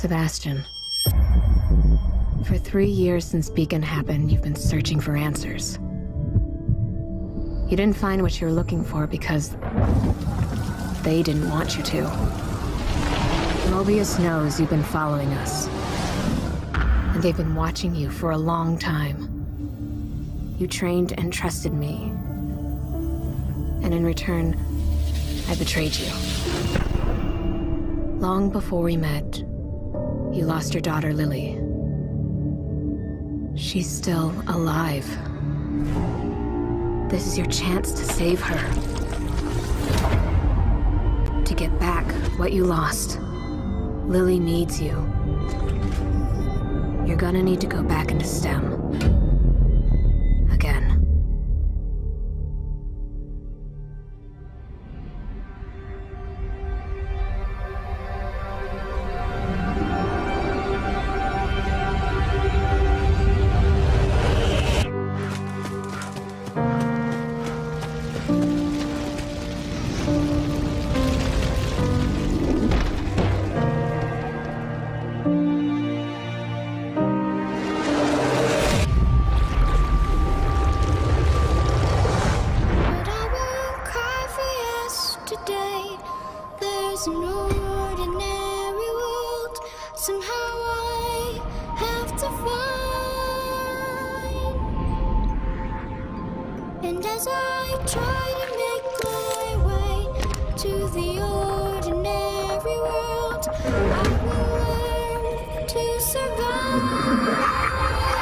Sebastian. For three years since Beacon happened, you've been searching for answers. You didn't find what you were looking for because... they didn't want you to. Mobius knows you've been following us. And they've been watching you for a long time. You trained and trusted me. And in return, I betrayed you. Long before we met, you lost your daughter, Lily. She's still alive. This is your chance to save her. To get back what you lost. Lily needs you. You're gonna need to go back into STEM. Somehow I have to find. And as I try to make my way to the ordinary world, I will learn to survive.